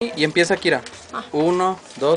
Y empieza Kira. Ah. Uno, dos.